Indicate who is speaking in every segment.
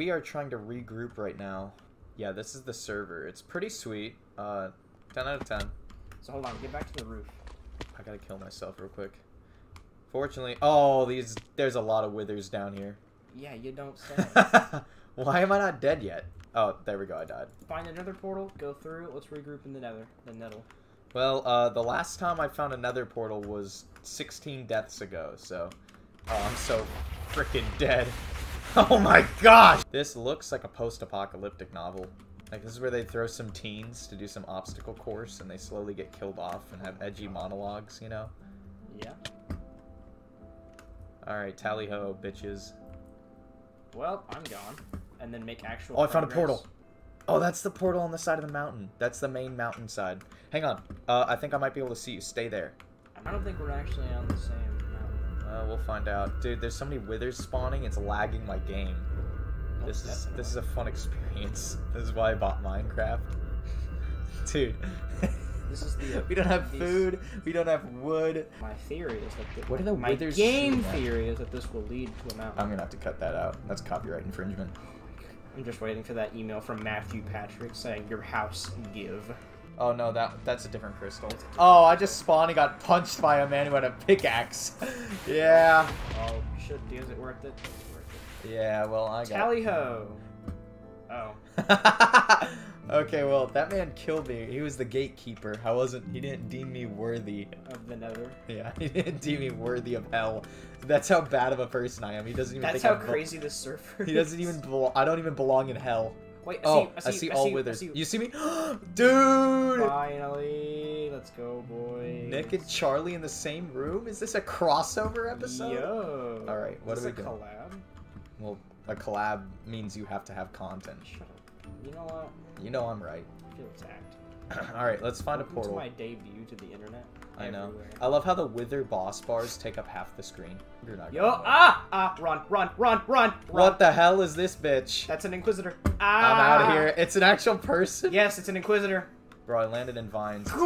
Speaker 1: We are trying to regroup right now. Yeah, this is the server. It's pretty sweet. Uh, 10 out of 10.
Speaker 2: So hold on, get back to the roof.
Speaker 1: I gotta kill myself real quick. Fortunately, oh, these there's a lot of withers down here.
Speaker 2: Yeah, you don't say.
Speaker 1: Why am I not dead yet? Oh, there we go. I died.
Speaker 2: Find another portal, go through. Let's regroup in the nether, the nettle.
Speaker 1: Well, uh, the last time I found another portal was 16 deaths ago, so... Oh, I'm so freaking dead. Oh my gosh! This looks like a post-apocalyptic novel. Like, this is where they throw some teens to do some obstacle course, and they slowly get killed off and have edgy monologues, you know?
Speaker 2: Yeah.
Speaker 1: Alright, tally-ho, bitches.
Speaker 2: Well, I'm gone. And then make actual.
Speaker 1: Oh, I found a portal! Oh, that's the portal on the side of the mountain. That's the main mountainside. Hang on. Uh, I think I might be able to see you. Stay there.
Speaker 2: I don't think we're actually on the same mountain.
Speaker 1: Uh, we'll find out. Dude, there's so many withers spawning, it's lagging my game.
Speaker 2: Oh,
Speaker 1: This is this is a fun experience. This is why I bought Minecraft. Dude.
Speaker 2: This is the.
Speaker 1: we don't have
Speaker 2: these-
Speaker 1: food, we don't have wood.
Speaker 2: My theory is that. The,
Speaker 1: What are the
Speaker 2: my
Speaker 1: withers
Speaker 2: game theory is that this will lead to a mountain.
Speaker 1: I'm gonna have to cut that out. That's copyright infringement.
Speaker 2: I'm just waiting for that email from Matthew Patrick saying your house give.
Speaker 1: Oh no, that that's a different crystal. Oh, I just spawned and got punched by a man who had a pickaxe. yeah.
Speaker 2: Oh, should is it worth it? It's worth it.
Speaker 1: Yeah, well I got
Speaker 2: Tally ho. Oh.
Speaker 1: okay, well, that man killed me. He was the gatekeeper. I wasn't. He didn't deem me worthy.
Speaker 2: Of the nether.
Speaker 1: Yeah, he didn't deem me worthy of hell. That's how bad of a person I am. He doesn't even
Speaker 2: That's
Speaker 1: think
Speaker 2: how
Speaker 1: I'm
Speaker 2: crazy this server.
Speaker 1: He doesn't even. I don't even belong in hell.
Speaker 2: Wait. I
Speaker 1: Oh,
Speaker 2: see,
Speaker 1: I see all
Speaker 2: I
Speaker 1: withers.
Speaker 2: see you.
Speaker 1: You see me, dude?
Speaker 2: Finally, let's go, boy.
Speaker 1: Nick and Charlie in the same room? Is this a crossover episode?
Speaker 2: Yo.
Speaker 1: All right, what
Speaker 2: Is
Speaker 1: are we
Speaker 2: this a
Speaker 1: doing?
Speaker 2: collab?
Speaker 1: Well, a collab means you have to have content.
Speaker 2: Shut up. You know what?
Speaker 1: You know I'm right.
Speaker 2: I feel attacked.
Speaker 1: All right, let's find a
Speaker 2: Welcome
Speaker 1: portal.
Speaker 2: To my debut to the internet.
Speaker 1: I know.
Speaker 2: everywhere.
Speaker 1: I love how the wither boss bars take up half the screen. You're not.
Speaker 2: Yo! Ah! Ah! Run! Run! Run! Run!
Speaker 1: What the hell is this bitch?
Speaker 2: That's an inquisitor.
Speaker 1: I'm
Speaker 2: Ah!
Speaker 1: out of here. It's an actual person.
Speaker 2: Yes, it's an inquisitor.
Speaker 1: Bro, I landed in vines.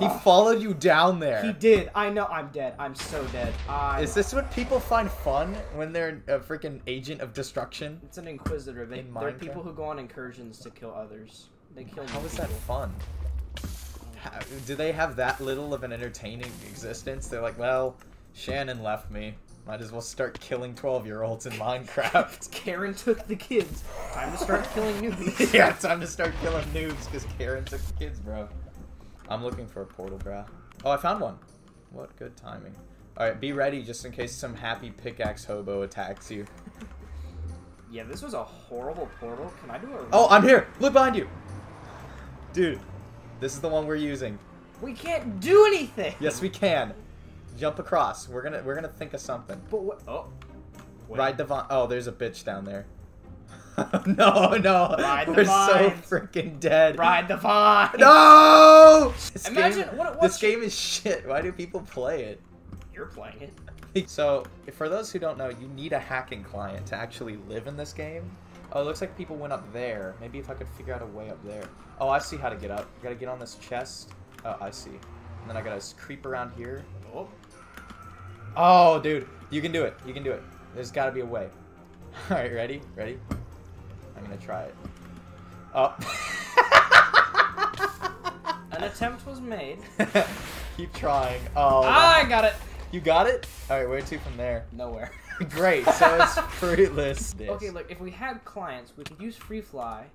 Speaker 1: He
Speaker 2: he
Speaker 1: followed you down there.
Speaker 2: He did. I know. I'm dead. I'm so dead. I.
Speaker 1: Is this what people find fun when they're a freaking agent of destruction?
Speaker 2: It's an inquisitor. They,
Speaker 1: In
Speaker 2: they're people who go on incursions to kill others. They kill.
Speaker 1: How is that fun? Do they have that little of an entertaining existence? They're like, well, Shannon left me. Might as well start killing 12 year olds in Minecraft.
Speaker 2: Karen took the kids. Time to start killing newbies.
Speaker 1: yeah, time to start killing noobs because Karen took the kids, bro. I'm looking for a portal, bro. Oh, I found one. What good timing. Alright, be ready just in case some happy pickaxe hobo attacks you.
Speaker 2: Yeah, this was a horrible portal. Can I do a?
Speaker 1: Oh, I'm here! Look behind you! Dude, this is the one we're using.
Speaker 2: We can't do anything.
Speaker 1: Yes, we can. Jump across. We're gonna we're gonna think of something.
Speaker 2: But what? Oh. Wait.
Speaker 1: Ride the vine. Oh, there's a bitch down there. no, no.
Speaker 2: Ride the
Speaker 1: We're so freaking dead.
Speaker 2: Ride the vine.
Speaker 1: No! This
Speaker 2: Imagine-
Speaker 1: game,
Speaker 2: what-
Speaker 1: this
Speaker 2: what's-
Speaker 1: game is shit. Why do people play it?
Speaker 2: You're playing it.
Speaker 1: So, for those who don't know, you need a hacking client to actually live in this game. Oh, it looks like people went up there. Maybe if I could figure out a way up there. Oh, I see how to get up. You gotta get on this chest. Oh, I see. And then I gotta creep around here.
Speaker 2: Oh.
Speaker 1: Oh, dude. You can do it. You can do it. There's gotta be a way. Alright, ready? Ready? I'm gonna try it. Oh.
Speaker 2: An attempt was made.
Speaker 1: Keep trying. Oh.
Speaker 2: Ah, I got it.
Speaker 1: You got it? Alright, where to from there?
Speaker 2: Nowhere.
Speaker 1: Great, so it's fruitless.
Speaker 2: Okay, look. If we had clients, we could use free fly,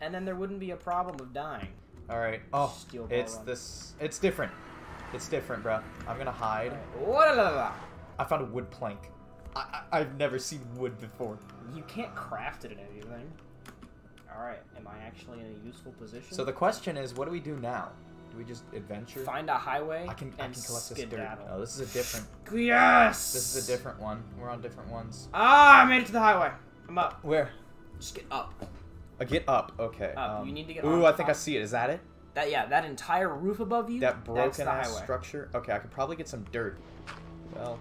Speaker 2: and then there wouldn't be a problem of dying.
Speaker 1: Alright. Oh,
Speaker 2: Steel ball
Speaker 1: it's
Speaker 2: run.
Speaker 1: this. It's different. It's different, bro. I'm gonna hide.
Speaker 2: What?
Speaker 1: I found a wood plank. I, I, I've never seen wood before.
Speaker 2: You can't craft it in anything. All right. Am I actually in a useful position?
Speaker 1: So the question is, what do we do now? Do we just adventure?
Speaker 2: Find a highway
Speaker 1: I can I can collect this dirt. Oh, this is a different.
Speaker 2: Yes!
Speaker 1: This is a different one. We're on different ones.
Speaker 2: Ah, I made it to the highway. I'm up.
Speaker 1: Where?
Speaker 2: Just get up.
Speaker 1: Uh, get up. Okay.
Speaker 2: Up.
Speaker 1: um,
Speaker 2: You need to get
Speaker 1: Ooh, I think I see it. Is that it?
Speaker 2: That yeah, that entire roof above you.
Speaker 1: That broken ass structure. Okay, I could probably get some dirt. Well.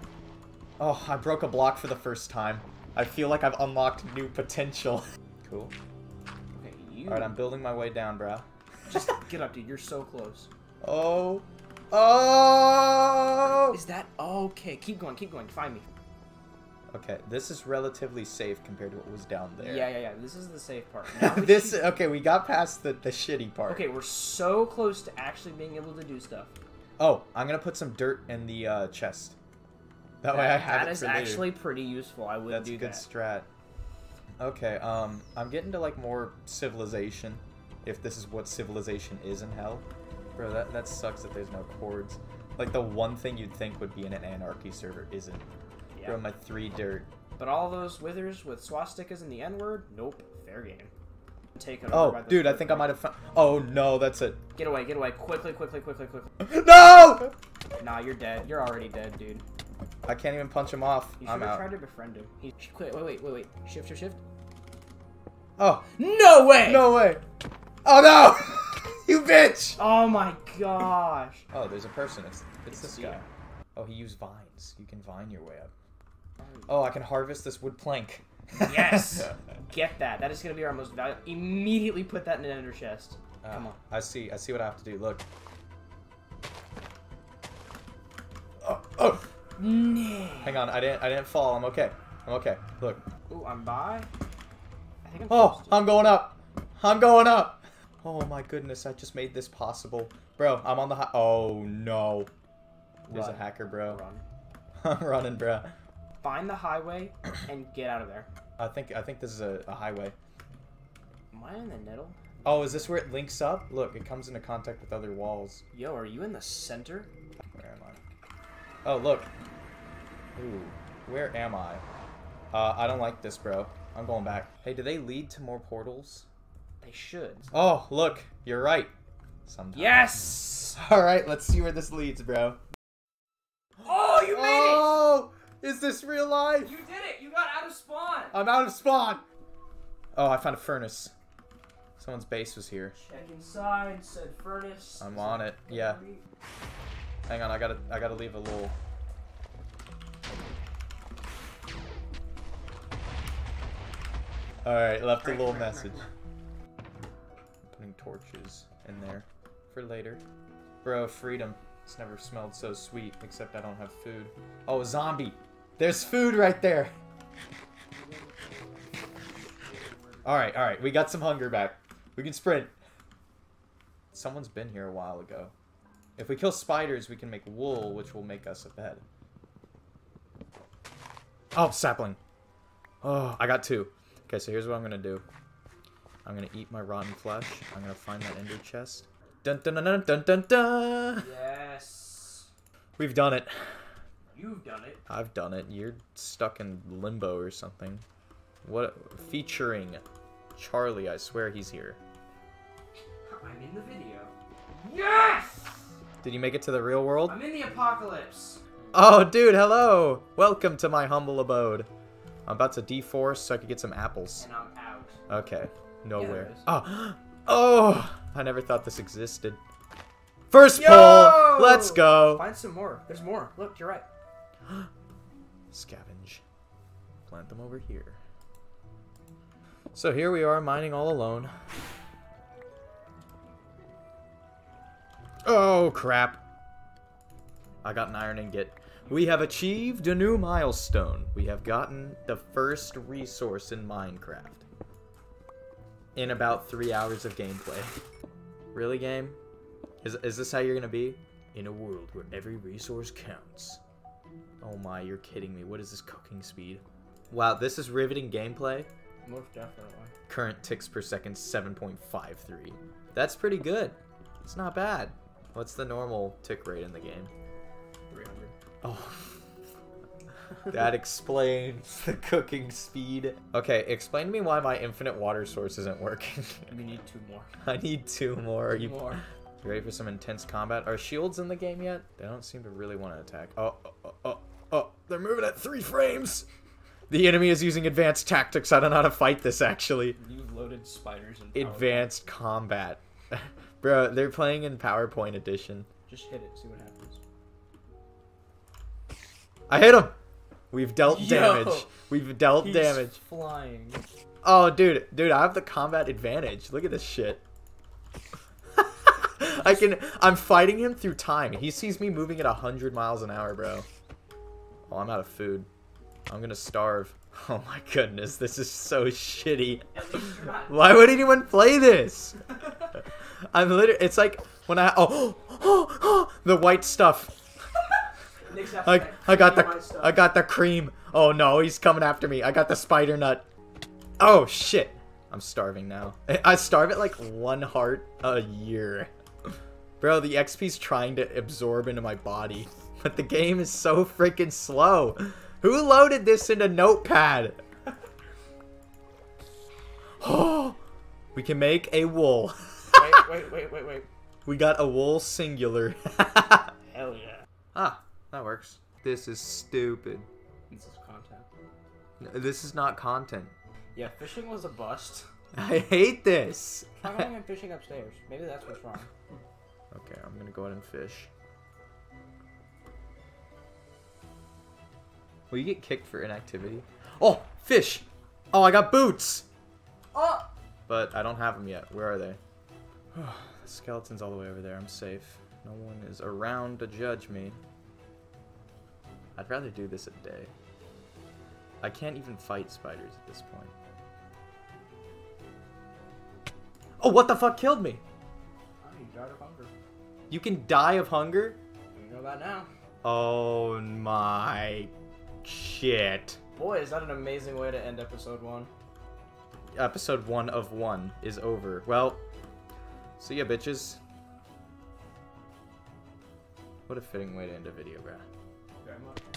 Speaker 1: Oh, I broke a block for the first time. I feel like I've unlocked new potential. cool.
Speaker 2: Okay, you.
Speaker 1: All right, I'm building my way down, bro.
Speaker 2: Just get up, dude. You're so close.
Speaker 1: Oh. Oh.
Speaker 2: Is that okay? Keep going. Keep going. Find me.
Speaker 1: Okay, this is relatively safe compared to what was down there.
Speaker 2: Yeah, yeah, yeah. This is the safe part.
Speaker 1: This
Speaker 2: should-
Speaker 1: okay, we got past the the shitty part.
Speaker 2: Okay, we're so close to actually being able to do stuff.
Speaker 1: Oh, I'm gonna put some dirt in the uh, chest. That, way I have
Speaker 2: that is
Speaker 1: later.
Speaker 2: actually pretty useful. I would
Speaker 1: That's
Speaker 2: do
Speaker 1: a good strat. Okay, um, I'm getting to like more civilization, if this is what civilization is in hell. Bro, that that sucks that there's no chords. Like the one thing you'd think would be in an anarchy server isn't.
Speaker 2: Yeah.
Speaker 1: Bro, my three dirt.
Speaker 2: But all those withers with swastikas and the N word, nope, fair game. Taken
Speaker 1: Oh, dude, I think I might have found. Oh no, that's it.
Speaker 2: Get away, get away, quickly, quickly, quickly, quickly.
Speaker 1: no!
Speaker 2: Nah, you're dead. You're already dead, dude.
Speaker 1: I can't even punch him off.
Speaker 2: You
Speaker 1: I'm
Speaker 2: should have
Speaker 1: out.
Speaker 2: tried to befriend him. He quit. Wait, wait, wait, wait. Shift, shift, shift.
Speaker 1: Oh
Speaker 2: No way!
Speaker 1: no way! Oh no! you bitch!
Speaker 2: Oh my gosh.
Speaker 1: Oh, there's a person. It's it's this guy. Oh, he used vines. You can vine your way up. Oh, I can harvest this wood plank.
Speaker 2: Yes. Get that. That is gonna be our most valuable. Immediately put that in an ender chest.
Speaker 1: Uh,
Speaker 2: Come on.
Speaker 1: I see. I see what I have to do. Look. Oh, oh.
Speaker 2: Nah.
Speaker 1: Hang on. I didn't. I didn't fall. I'm okay. I'm okay. Look.
Speaker 2: Ooh, I'm by. I think I'm.
Speaker 1: Oh, I'm going up. I'm going up. Oh my goodness! I just made this possible, bro. I'm on the. Hi- oh no. There's a hacker, bro.
Speaker 2: Run.
Speaker 1: I'm running, bro.
Speaker 2: Find the highway and get out of there.
Speaker 1: I think. I think this is a, a highway.
Speaker 2: Am I in the middle?
Speaker 1: Oh, is this where it links up? Look, it comes into contact with other walls.
Speaker 2: Yo, are you in the center?
Speaker 1: Where am I? Oh, look. Ooh, where am I? Uh, I don't like this, bro. I'm going back. Hey, do they lead to more portals?
Speaker 2: They should.
Speaker 1: Oh, look, you're right. Sometimes.
Speaker 2: Yes!
Speaker 1: All right, let's see where this leads, bro.
Speaker 2: Oh, you made
Speaker 1: Oh, is this real life?
Speaker 2: You did it! You got out of spawn!
Speaker 1: I'm out of spawn. Oh, I found a furnace. Someone's base was here.
Speaker 2: Check inside, said furnace.
Speaker 1: I'm on it. Yeah. Hang on, I gotta, I gotta leave a little. All right, left a little message. Torches in there for later. Bro, freedom. It's never smelled so sweet, except I don't have food. Oh, zombie! There's food right there! Alright, alright, we got some hunger back. We can sprint. Someone's been here a while ago. If we kill spiders, we can make wool, which will make us a bed. Oh, sapling. Oh, I got two. Okay, so here's what I'm gonna do. I'm gonna eat my rotten flesh. I'm gonna find that ender chest. Dun dun dun dun dun dun dun.
Speaker 2: Yes.
Speaker 1: We've done it.
Speaker 2: You've done it.
Speaker 1: I've done it. You're stuck in limbo or something. What? Featuring Charlie. I swear he's here.
Speaker 2: I'm in the video. Yes!
Speaker 1: Did you make it to the real world?
Speaker 2: I'm in the apocalypse.
Speaker 1: Oh, dude, hello! Welcome to my humble abode. I'm about to deforest so I could get some apples.
Speaker 2: And I'm out.
Speaker 1: Okay, nowhere.
Speaker 2: is.
Speaker 1: oh, oh! I never thought this existed. First
Speaker 2: Yo!
Speaker 1: pull! Let's go!
Speaker 2: Find some more. There's more. Look, you're right.
Speaker 1: Scavenge. Plant them over here. So here we are mining all alone. Oh, crap. I got an iron ingot. We have achieved a new milestone. We have gotten the first resource in Minecraft. In about three hours of gameplay. Really, game? Is, is this how you're gonna be? In a world where every resource counts. Oh my, you're kidding me. What is this cooking speed? Wow, this is riveting gameplay.
Speaker 2: Most definitely.
Speaker 1: Current ticks per second 7.53. That's pretty good. It's not bad. What's the normal tick rate in the game?
Speaker 2: 300.
Speaker 1: Oh. that explains the cooking speed. Okay, explain to me why my infinite water source isn't working.
Speaker 2: We need two more.
Speaker 1: I need two more. Are
Speaker 2: Two
Speaker 1: you
Speaker 2: more.
Speaker 1: You ready for some intense combat? Are shields in the game yet? They don't seem to really want to attack. Oh, oh, oh, oh, oh, they're moving at three frames. The enemy is using advanced tactics. I don't know how to fight this actually.
Speaker 2: You've loaded spiders and.
Speaker 1: Advanced combat. Bro, they're playing in PowerPoint edition.
Speaker 2: Just hit it, see what happens.
Speaker 1: I hit him. We've dealt
Speaker 2: Yo,
Speaker 1: damage. We've dealt damage.
Speaker 2: flying.
Speaker 1: Oh, dude, dude, I have the combat advantage. Look at this shit. I can. I'm fighting him through time. He sees me moving at hundred miles an hour, bro. Oh, I'm out of food. I'm gonna starve. Oh my goodness, this is so shitty. Why would anyone play this? I'm literally. It's like when I. Oh, oh, oh, the white stuff.
Speaker 2: Nick's
Speaker 1: I, I got the. I got the cream. Oh no, he's coming after me. I got the spider nut. Oh shit. I'm starving now. I- I starve at like one heart a year. Bro, the XP's trying to absorb into my body. But the game is so freaking slow. Who loaded this into Notepad? Oh, we can make a wool.
Speaker 2: wait, wait, wait, wait, wait.
Speaker 1: We got a wool singular. That works. This is stupid.
Speaker 2: This is content.
Speaker 1: This is not content.
Speaker 2: Yeah, fishing was a bust.
Speaker 1: I hate this.
Speaker 2: How come I'm fishing upstairs? Maybe that's what's wrong.
Speaker 1: Okay, I'm gonna go ahead and fish. Will you get kicked for inactivity? Oh, fish! Oh, I got boots!
Speaker 2: Oh!
Speaker 1: But I don't have them yet. Where are they? the skeleton's all the way over there. I'm safe. No one is around to judge me. I'd rather do this at day. I can't even fight spiders at this point. Oh, what the fuck killed me?
Speaker 2: Oh, you died of hunger.
Speaker 1: You can die of hunger?
Speaker 2: You know that now.
Speaker 1: Oh my shit.
Speaker 2: Boy, is that an amazing way to end episode one.
Speaker 1: Episode one of one is over. Well, see ya, bitches. What a fitting way to end a video, bruh.
Speaker 2: Very much.